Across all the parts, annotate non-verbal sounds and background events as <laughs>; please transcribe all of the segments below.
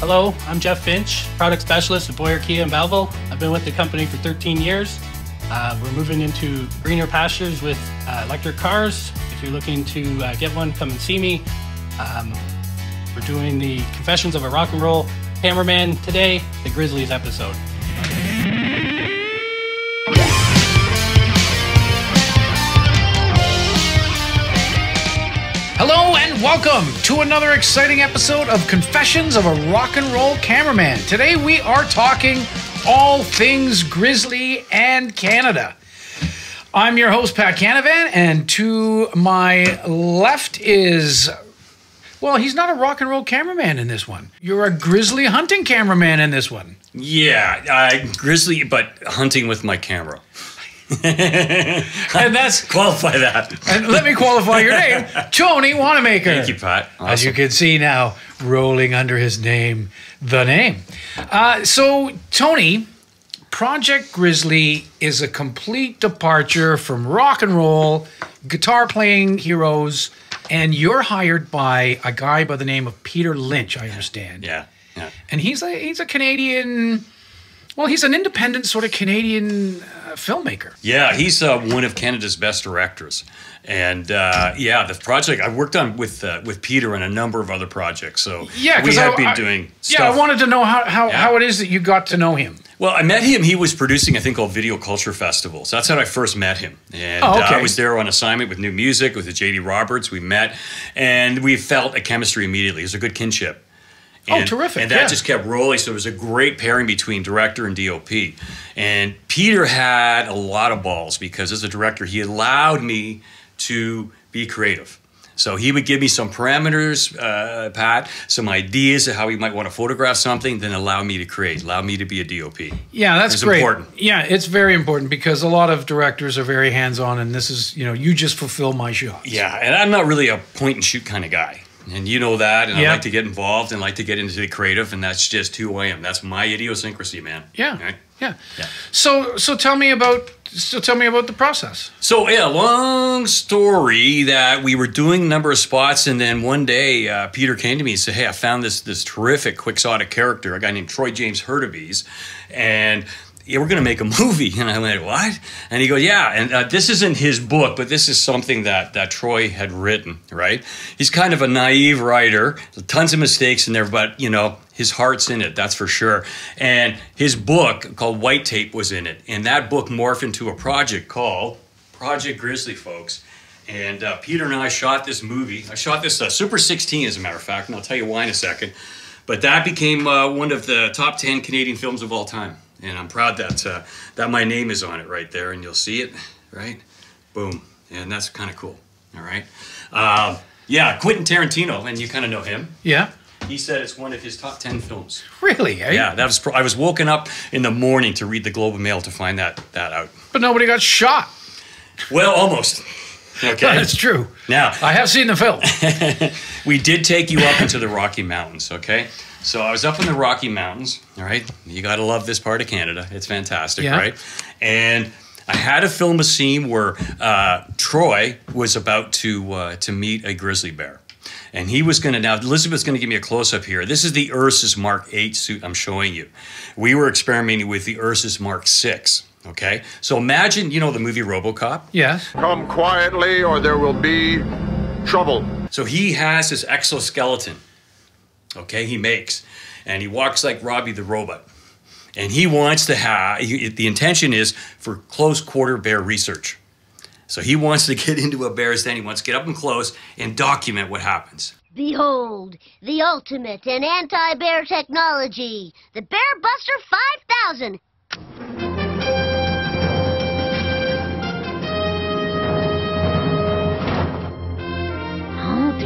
Hello, I'm Jeff Finch, product specialist at Boyer Kia in Belleville. I've been with the company for 13 years. Uh, we're moving into greener pastures with uh, electric cars. If you're looking to uh, get one, come and see me. Um, we're doing the Confessions of a Rock and Roll Cameraman today, the Grizzlies episode. Welcome to another exciting episode of Confessions of a Rock and Roll Cameraman. Today we are talking all things Grizzly and Canada. I'm your host, Pat Canavan, and to my left is, well, he's not a rock and roll cameraman in this one. You're a grizzly hunting cameraman in this one. Yeah, uh, grizzly, but hunting with my camera. <laughs> And that's, Qualify that. and let me qualify your name, <laughs> Tony Wanamaker. Thank you, Pat. As you can see now, rolling under his name, the name. Uh, so, Tony, Project Grizzly is a complete departure from rock and roll, guitar playing heroes, and you're hired by a guy by the name of Peter Lynch, I understand. Yeah, yeah. And he's a he's a Canadian. Well, he's an independent sort of Canadian uh, filmmaker. Yeah, he's uh, one of Canada's best directors, and uh, yeah, the project I worked on with uh, with Peter and a number of other projects. So Yeah, we have I- been I- doing. Yeah. I wanted to know how how, Yeah. how it is that you got to know him. Well, I met him. He was producing a thing called Video Culture Festivals. That's how I first met him. And Oh, uh, okay. I was there on assignment with new music with the JD Roberts. We met, and we felt a chemistry immediately. It was a good kinship. Oh, terrific, And that yeah. just kept rolling. So it was a great pairing between director and DOP. And Peter had a lot of balls because as a director, he allowed me to be creative. So he would give me some parameters, uh, Pat, some ideas of how he might want to photograph something, then allow me to create, allow me to be a DOP. Yeah, that's It's great. important. Yeah, it's very important because a lot of directors are very hands-on, and this is you know you just fulfill my shots. Yeah, and I'm not really a point and shoot kind of guy. And you know that, and Yeah. I like to get involved and like to get into the creative, and that's just who I am. That's my idiosyncrasy, man. yeah, Right? yeah. Yeah. So so tell me about so tell me about the process. So yeah, long story that we were doing a number of spots, and then one day uh, Peter came to me and said, "Hey, I found this this terrific quixotic character, a guy named Troy James Hurtubise, and." Yeah, we're gonna make a movie, <laughs> and I went, "What?" And he goes, "Yeah." And uh, this isn't his book, but this is something that that Troy had written. Right? He's kind of a naive writer, tons of mistakes in there, but you know his heart's in it, that's for sure. And his book called White Tape was in it, and that book morphed into a project called Project Grizzly, folks. And uh, Peter and I shot this movie. I shot this uh, Super 16, as a matter of fact, and I'll tell you why in a second. But that became uh, one of the top 10 Canadian films of all time. And I'm proud that uh, that my name is on it right there, and you'll see it, right? Boom. And that's kind of cool. All right. Um, yeah, Quentin Tarantino, and you kind of know him. Yeah, He said it's one of his top 10 films. really? Eh? Yeah, that was. Pro- I was woken up in the morning to read the Globe and Mail to find that that out. But nobody got shot. Well, almost. Okay. <laughs> That's true. Now, I have seen the film. <laughs> we did take you up into the Rocky Mountains, okay? So I was up in the Rocky Mountains, all right? You got to love this part of Canada. It's fantastic, Yeah. right? And I had to film a scene where uh, Troy was about to uh, to meet a grizzly bear. And he was going to now Elizabeth's going to give me a close up here. This is the Ursus Mark 8 suit I'm showing you. We were experimenting with the Ursus Mark 6, okay? So imagine, you know the movie RoboCop? yes. Come quietly, or there will be trouble. So he has his exoskeleton, okay, he makes, and he walks like Robby the robot. And he wants to have, he- the intention is for close quarter bear research. So he wants to <laughs> get into a bear's den, he wants to get up and close and document what happens. Behold, the ultimate in anti-bear technology, the Bear Buster 5000.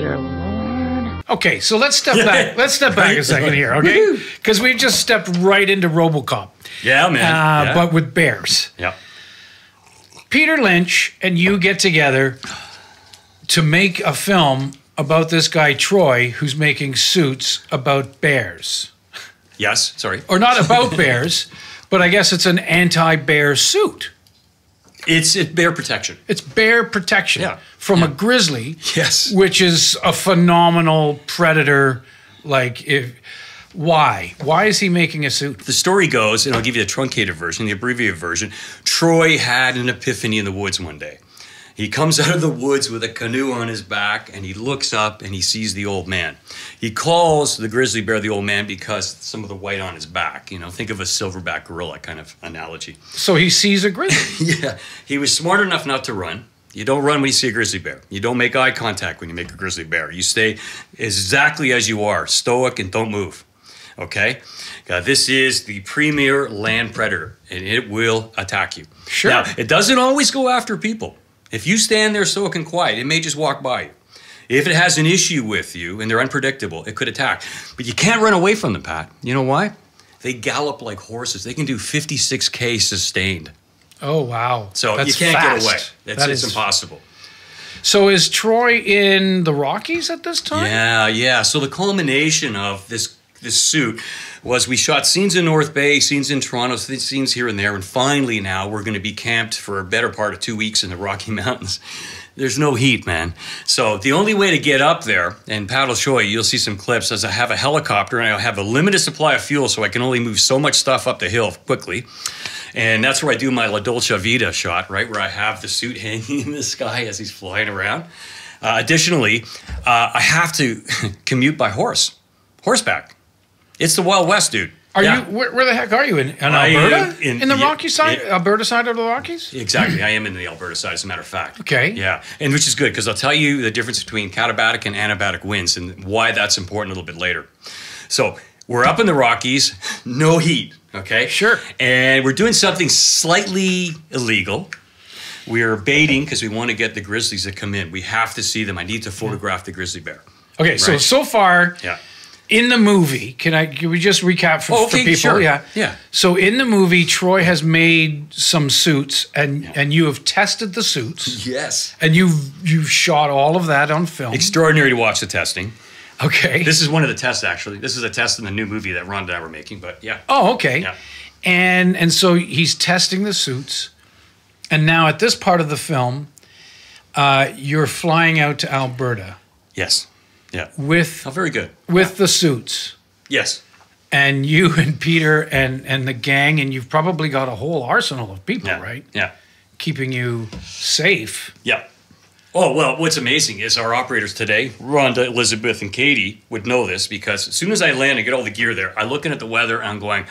Dear Lord. Okay, so let's step back. <laughs> Let's step back a second here, okay? Because we just stepped right into RoboCop, Yeah, man. uh, yeah. but with bears. yeah. Peter Lynch and you get together to make a film about this guy Troy who's making suits about bears. Yes, sorry. Or not about <laughs> bears, but I guess it's an anti-bear suit. It's it, bear protection. It's bear protection Yeah. from a grizzly, Yes. which is a phenomenal predator. Like if Why? Why is he making a suit? The story goes, and I'll give you the truncated version, the abbreviated version. Troy had an epiphany in the woods one day. He comes <laughs> out of the woods with a canoe on his back and he looks up and he sees the old man. He calls the grizzly bear the old man because some of the white on his back. You know, think of a silverback gorilla kind of analogy. So he sees a grizzly. <laughs> yeah, he was smart enough not to run. You don't run when you see a grizzly bear. You don't make eye contact when you make a grizzly bear. You stay exactly as you are, stoic and don't move. Okay? Uh, this is the premier land predator and it will attack you. Sure. Now, it doesn't always go after people. If you stand there stoic and quiet, it may just walk by you. If it has an issue with you and they're unpredictable, it could attack. But you can't run away from them, Pat. You know why? They gallop like horses. They can do 56K sustained. oh wow! So That's you can't fast. get away. It's, That it's is- impossible. So is Troy in the Rockies at this time? Yeah, yeah. So the culmination of this this suit was we shot scenes in North Bay, scenes in Toronto, scenes here and there, and finally now we're going to be camped for a better part of two weeks in the Rocky <laughs> Mountains. There's no heat, man. So the only way to get up there, and show you, you'll see some clips, as I have a helicopter and I have a limited supply of fuel, so I can only move so much stuff up the hill quickly. And that's where I do my La Dolce Vita shot, right? Where I have the suit <laughs> hanging in the sky as he's flying around. Uh, additionally, uh, I have to <laughs> commute by horse, horseback. It's the Wild West, dude. Are Yeah. you where, where the heck are you in, in am uh, Alberta? in- In, the Rocky side. Alberta side of the Rockies? Exactly. I am in the Alberta side, as a matter of fact. Okay. Yeah. And which is good because I'll tell you the difference between katabatic and anabatic winds and why that's important a little bit later. So we're up in the Rockies, <laughs> no heat. Okay. Sure. And we're doing something slightly illegal. We're baiting because we want to get the grizzlies to come in. We have to see them. I need to photograph the grizzly bear. Okay, so so far Yeah. In the movie, can I can we just recap for, Oh, for people? sure. Yeah. Yeah. So in the movie, Troy has made some suits and and you have tested the suits Yes. and you've you've shot all of that on film. Extraordinary to watch the testing. okay. This is one of the tests, actually. This is a test in the new movie that Ron and I were making, but yeah. oh, okay. Yeah. And and so he's testing the suits. And now at this part of the film, uh, you're flying out to Alberta Yes. Yeah. with Oh, very good. with the suits. Yes. and you and Peter and and the gang, and you've probably got a whole arsenal of people, Yeah. right? Yeah. Keeping you safe. Yeah. Oh, well, what's amazing is our operators today, Rhonda, Elizabeth, and Katie, would know this because as soon as I land and get all the gear there, I'm looking at the weather and I'm going,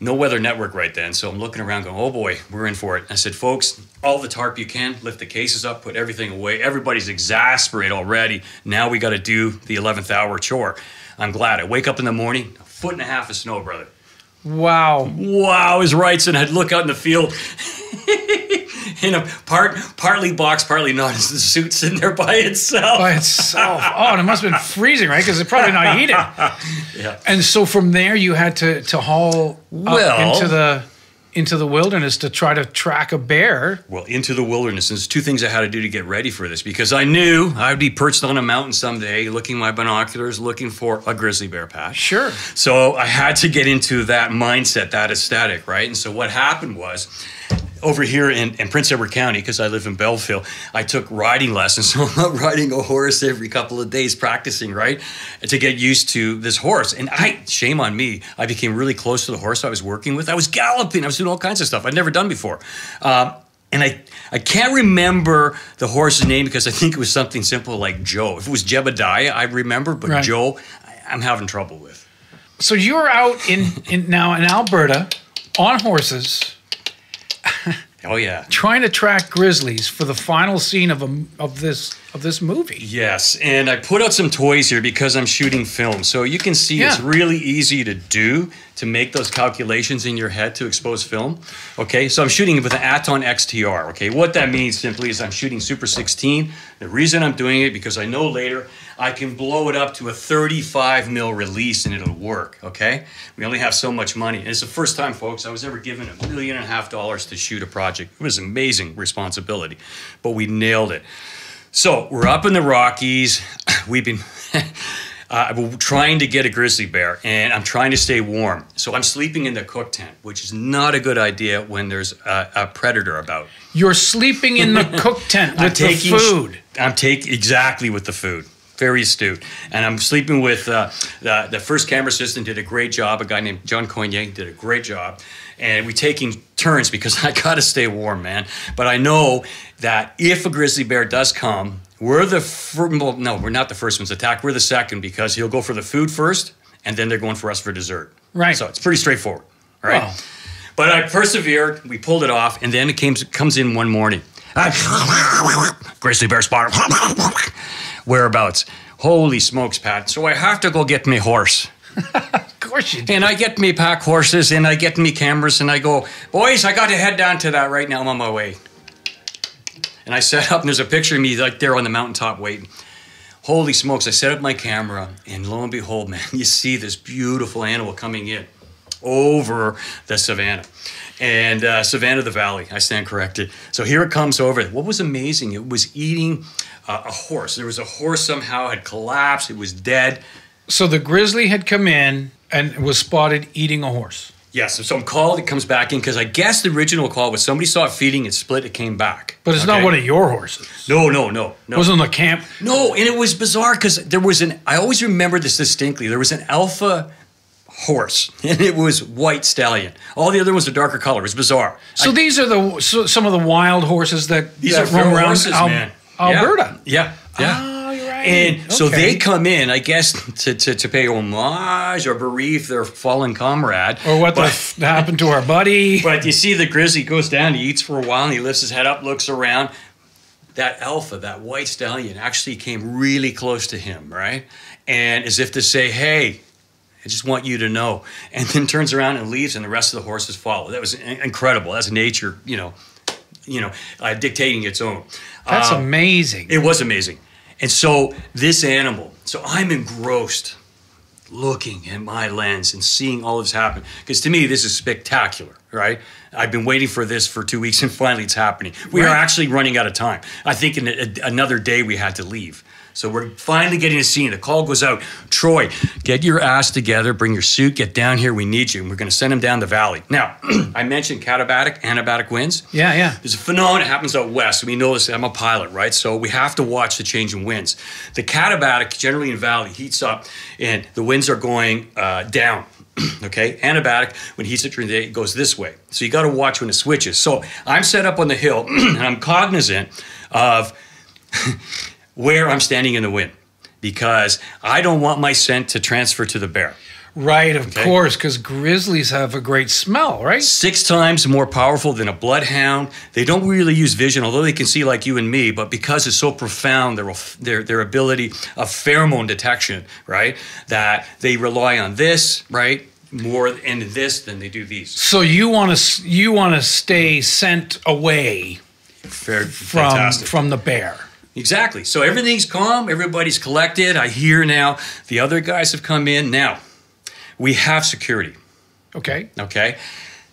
no weather network right then. So I'm looking around going, oh boy, we're in for it. I said, folks, all the tarp you can, lift the cases up, put everything away. Everybody's exasperated already. Now we got to do the 11th hour chore. I'm glad. I wake up in the morning, a foot and a half of snow, brother. Wow. wow, I was right. And I'd look out in the field. <laughs> in a part, partly box, partly not. Is the suit sitting there by itself? By itself. Oh, and it must have been freezing, right? Because it's probably not heated. <laughs> Yeah. And so from there, you had to to haul Well- into the into the wilderness to try to track a bear. Well, into the wilderness. And there's two things I had to do to get ready for this because I knew I'd be perched on a mountain someday, looking my binoculars, looking for a grizzly bear patch. Sure. So I had to get into that mindset, that aesthetic, right? And so what happened was over here in, in Prince Edward County, because I live in Belleville, I took riding lessons. <laughs> So I'm riding a horse every couple of days, practicing, right? To get used to this horse. And I, shame on me, I became really close to the horse I was working with. I was galloping, I was doing all kinds of stuff I'd never done before. Um, and I, I can't remember the horse's name because I think it was something simple like Joe. If it was Jebediah, I remember, but Right. Joe, I- I'm having trouble with. So you're out in, in now in Alberta on horses Oh, yeah. trying to track grizzlies for the final scene of a of this of this movie. Yes, and I put out some toys here because I'm shooting film. So you can see it's really easy to do to make those calculations in your head to expose film. Okay, so I'm shooting with an Aaton XTR. Okay, what that means simply is I'm shooting Super 16. The reason I'm doing it because I know later I can blow it up to a 35 mil release and it'll work. Okay, we only have so much money. And it's the first time, folks, I was ever given a million and a half dollars to shoot a project. It was amazing responsibility, but we nailed it. So we're up in the Rockies. <clears throat> We've been <laughs> uh, trying to get a grizzly bear, and I'm trying to stay warm. So I'm sleeping in the cook tent, which is not a good idea when there's a, a predator about. You're sleeping in the <laughs> cook tent I'm with the food. I'm taking exactly with the food. Very astute. And I'm sleeping with uh, the, the first camera assistant did a great job. A guy named John Cognier did a great job. And we're taking turns because <laughs> I got to stay warm, man. But I know that if a grizzly bear does come, we're the fir- well, no, we're not the first ones to attack. We're the second because he'll go for the food first, and then they're going for us for dessert. Right. So it's pretty straightforward. All right. Wow. But I persevered. We pulled it off, and then it came, comes in one morning. <laughs> Grizzly bear spot. Whereabouts? Holy smokes, Pat. So I have to go get me horse. <laughs> Of course you do. And I get me pack horses and I get me cameras and I go, boys, I got to head down to that right now. I'm on my way. And I set up, and there's a picture of me like there on the mountaintop waiting. Holy smokes, I set up my camera, and lo and behold, man, <laughs> you see this beautiful animal coming in over the savannah. And uh, Savannah the Valley, I stand corrected. So here it comes over. What was amazing, it was eating uh, a horse. There was a horse somehow had collapsed, it was dead. So the grizzly had come in and was spotted eating a horse. Yes, so I'm called, it comes back in because I guess the original call was somebody saw it feeding, it split, it came back. But it's not one of your horses. No, no, no, no. It was on the camp. No, and it was bizarre because there was an. I always remember this distinctly. There was an alpha horse, <laughs> and it was white stallion. All the other ones are darker color. It was bizarre. So these are the so, some of the wild horses that, These that are roam around horses, Al- man. Alberta. Yeah, yeah. yeah. Oh, you're right. And so they come in, I guess, to, to, to pay homage or bereave their fallen comrade. or what the But- f- happened to our buddy? <laughs> But you see the grizzly goes down, he eats for a while, and he lifts his head up, looks around. That alpha, that white stallion, actually came really close to him, right? And as if to say, hey, I just want you to know. And then turns around and leaves, and the rest of the horses follow. That was incredible. That's nature, you know, you know, uh, dictating its own. That's Um, amazing. it was amazing. And so this animal, so I'm engrossed looking at my lens and seeing all this happen. Because to me, this is spectacular, right? I've been waiting for this for two weeks and finally it's happening. We are actually running out of time. I think in a, another day we had to leave. So we're finally getting a scene. The call goes out. Troy, get your ass together, bring your suit, get down here. We need you. And we're going to send him down the valley. Now, <clears throat> I mentioned katabatic, anabatic winds. yeah, yeah. There's a phenomenon that happens out west. We know this. I'm a pilot, right? So we have to watch the change in winds. The katabatic, generally in valley, heats up, and the winds are going uh, down. <clears throat> okay, anabatic when it heats up during the day, it goes this way. So you got to watch when it switches. So I'm set up on the hill, <clears throat> and I'm cognizant of <laughs> where I'm standing in the wind because I don't want my scent to transfer to the bear. Right, of Okay. course, because grizzlies have a great smell, right? six times more powerful than a bloodhound. They don't really use vision, although they can see like you and me. But because it's so profound, their their their ability of pheromone detection, right? That they rely on this, right, more in this than they do these. So you want to you want to stay sent away Fair, from fantastic. from the bear. Exactly. So everything's calm. Everybody's collected. I hear now the other guys have come in. Now we have security. Okay. Okay.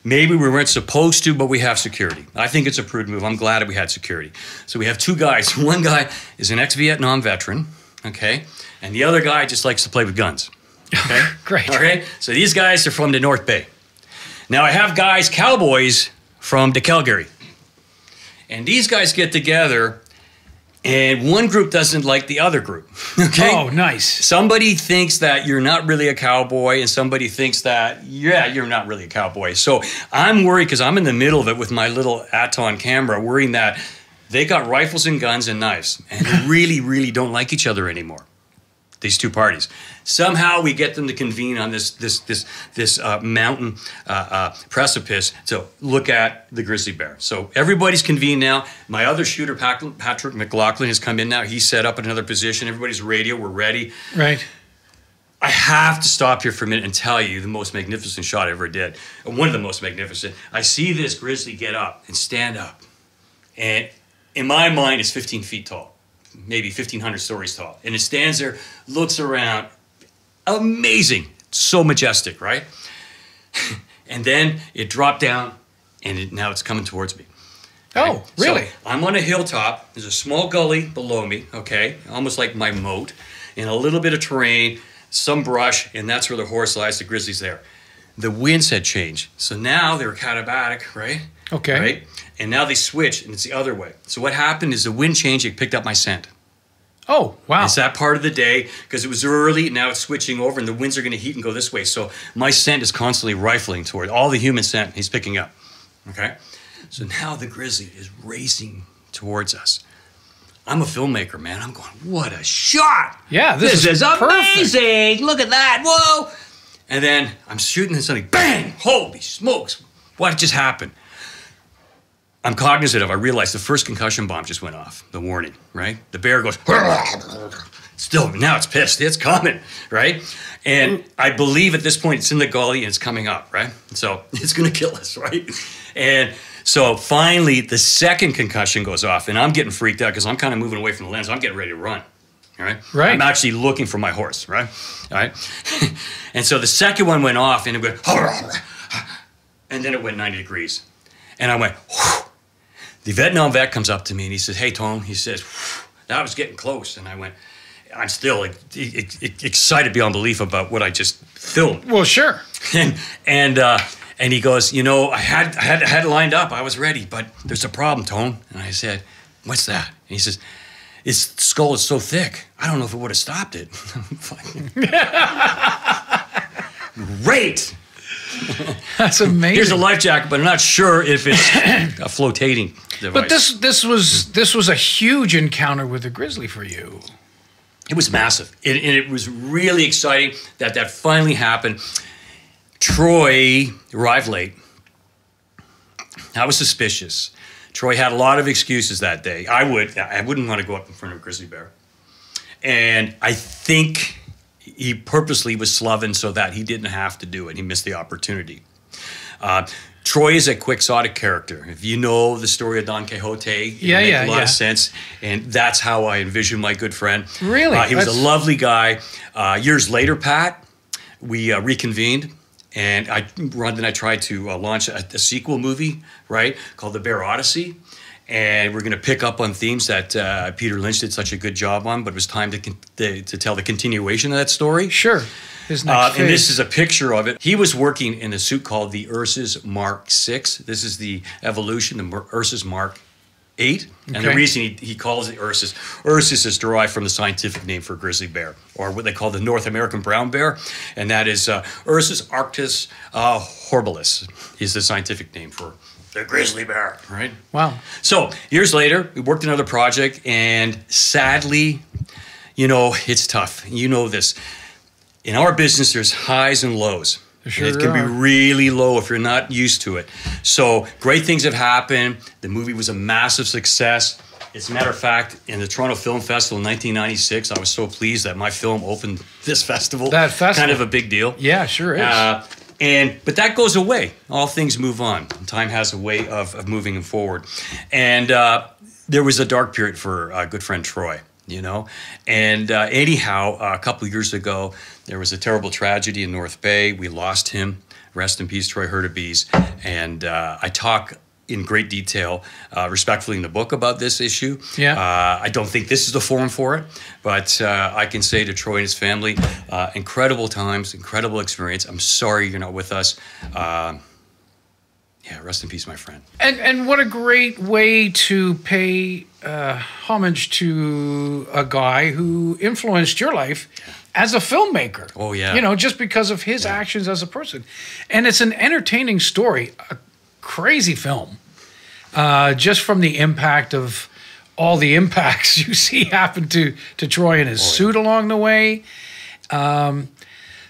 Maybe we weren't supposed to, but we have security. I think it's a prudent move. I'm glad that we had security. So we have two guys. <laughs> One guy is an ex Vietnam veteran, okay? And the other guy just likes to play with guns. Okay? <laughs> Great. All right? So these guys are from the North Bay. Now I have guys, cowboys from the Calgary. And these guys get together, and one group doesn't like the other group. <laughs> Okay? Oh, nice. somebody thinks that you're not really a cowboy and somebody thinks that yeah you're not really a cowboy so i'm worried because i'm in the middle of it with my little aaton camera worrying that they got rifles and guns and knives and <laughs> really really don't like each other anymore these two parties somehow we get them to convene on this this this this uh, mountain uh, uh, precipice to look at the grizzly bear so everybody's convened now my other shooter patrick mclaughlin has come in now he's set up in another position everybody's radio we're ready Right. I have to stop here for a minute and tell you the most magnificent shot I ever did. And One of the most magnificent. I see this grizzly get up and stand up. And in my mind, it's 15 feet tall, maybe 1,500 stories tall. And it stands there, looks around. Amazing. So majestic, right? <laughs> and then it dropped down and it, now it's coming towards me. Oh, So, really? I'm on a hilltop. There's a small gully below me, okay, almost like my moat, and a little bit of terrain, some brush, and that's where the horse lies. The grizzly's there. The winds had changed, so now they were katabatic, right? Okay. Right, and now they switch, and it's the other way. So what happened is the wind changed. It picked up my scent. Oh, wow. It's that part of the day because it was early. Now it's switching over, and the winds are going to heat and go this way. So my scent is constantly rifling toward all the human scent he's picking up. Okay, so now the grizzly is racing towards us. I'm a filmmaker, man. I'm going, what a shot! Yeah, this this, is is, perfect. amazing. Look at that! Whoa! And then I'm shooting, and suddenly, bang! Holy smokes! What just happened? I'm cognizant of. I realize the first concussion bomb just went off. The warning, right? The bear goes. <laughs> Still, now it's pissed. It's coming, right? And I believe at this point it's in the gully and it's coming up, right? So <laughs> it's going to kill us, right? And so finally, the second concussion goes off, and I'm getting freaked out because I'm kind of moving away from the lens. I'm getting ready to run. All right. Right. I'm actually looking for my horse. Right. All right. <laughs> and so the second one went off, and it went, and then it went 90 degrees, and I went. Whew. The Vietnam vet comes up to me and he says, "Hey, Tone," he says, "Whew, "That was getting close," and I went. I'm still excited beyond belief about what I just filmed well, sure. and and uh, and he goes, you know, I had I had I had it lined up, I was ready, but there's a problem, Tone. And I said, what's that? And he says, its skull is so thick, I don't know if it would have stopped it. <laughs> Great. That's amazing. Here's a life jacket, but I'm not sure if it's <clears throat> a flotating device. but this this was this was a huge encounter with the grizzly for you. It was massive. It, and it was really exciting that that finally happened. Troy arrived late. I was suspicious. Troy had a lot of excuses that day. I would I wouldn't want to go up in front of a grizzly bear. And I think he purposely was sloving so that he didn't have to do it. He missed the opportunity. Uh, Troy is a quixotic character. If you know the story of Don Quixote, it Yeah, makes yeah, a lot yeah. of sense. And that's how I envision my good friend. Really? Uh, he was a lovely guy. Uh, years later, Pat, we uh, reconvened. And I, Ron and I tried to uh, launch a, a sequel movie, right, called The Bear Odyssey. And we're going to pick up on themes that uh, Peter Lynch did such a good job on, but it was time to, con- to, to tell the continuation of that story. Sure. His next Uh, and this is a picture of it. He was working in a suit called the Ursus Mark Six. This is the evolution, the Ursus Mark Eight. And the reason he, he calls it Ursus, Ursus is derived from the scientific name for grizzly bear, or what they call the North American brown bear, and that is uh, Ursus arctos uh, horribilis. Is the scientific name for the grizzly bear, right? wow. So years later, we worked another project, and sadly, you know, it's tough. You know this. In our business, there's highs and lows. Sure it can are. be really low if you're not used to it. So great things have happened. The movie was a massive success. As a matter of fact, in the Toronto Film Festival in 1996, I was so pleased that my film opened this festival. That festival. kind of a big deal. Yeah, sure is. Uh, and but that goes away. All things move on. Time has a way of, of moving forward. And uh, there was a dark period for a good friend Troy. You know, and uh, anyhow, a couple years ago, there was a terrible tragedy in North Bay. We lost him. Rest in peace, Troy Hurtubise. And uh, I talk in great detail, uh, respectfully, in the book about this issue. Yeah. Uh, I don't think this is the forum for it, but uh, I can say to Troy and his family, uh, incredible times, incredible experience. I'm sorry you're not with us. Uh, yeah, rest in peace, my friend. And and what a great way to pay uh, homage to a guy who influenced your life as a filmmaker. Oh, yeah. you know, just because of his actions as a person, and it's an entertaining story, a crazy film, uh, just from the impact of all the <laughs> impacts you see happen to to Troy and his Oh, suit along the way. Um,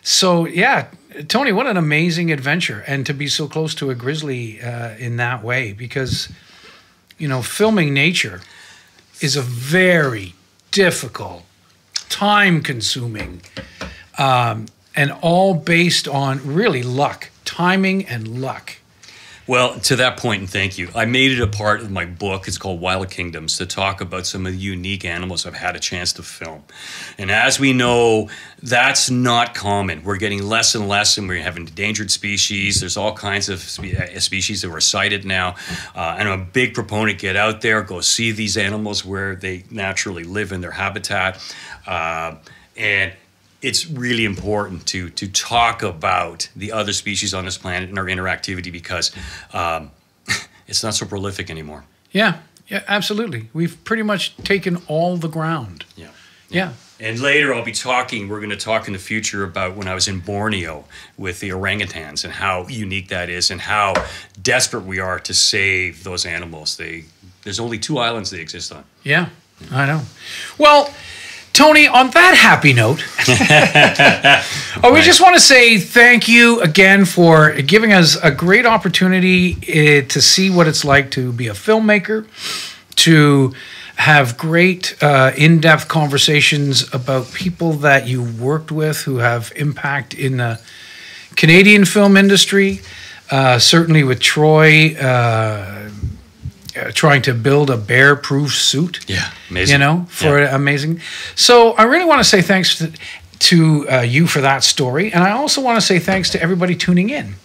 so yeah, Tony, what an amazing adventure, and to be so close to a grizzly uh, in that way, because you know, filming nature is a very difficult, time-consuming, um, and all based on really luck, timing, and luck. Well, to that point, and thank you. I made it a part of my book. It's called Wild Kingdoms to talk about some of the unique animals I've had a chance to film. And as we know, that's not common. We're getting less and less, and we're having endangered species. There's all kinds of uh, species that were cited now. Uh, and I'm a big proponent get out there, go see these animals where they naturally live in their habitat. Uh, and it's really important to to talk about the other species on this planet and our interactivity because um, <laughs> it's not so prolific anymore. Yeah, yeah, absolutely. We've pretty much taken all the ground. Yeah. Yeah. And later I'll be talking, we're going to talk in the future about when I was in Borneo with the orangutans and how unique that is and how desperate we are to save those animals. They there's only two islands they exist on. Yeah, I know. Well, Tony, on that happy note, <laughs> oh, we just want to say thank you again for giving us a great opportunity uh, to see what it's like to be a filmmaker, to have great uh, in-depth conversations about people that you worked with who have impact in the Canadian film industry. Uh, certainly with Troy uh, trying to build a bear-proof suit. Yeah, amazing. You know, for Yeah. amazing. So I really want to say thanks to, to uh, you for that story, and I also want to say thanks to everybody tuning in.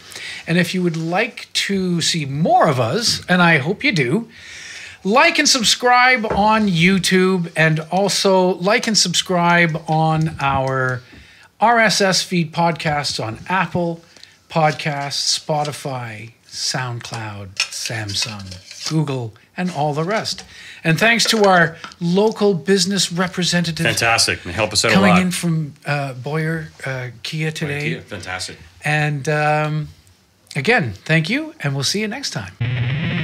And if you would like to see more of us, and I hope you do, like and subscribe on YouTube, and also like and subscribe on our RSS feed podcasts on Apple Podcasts, Spotify, SoundCloud, Samsung, Google, and all the rest. And thanks to our local business representative Fantastic. They help us out a coming in from uh, Boyer uh, Kia today. Yeah, fantastic. And um, again, thank you, and we'll see you next time.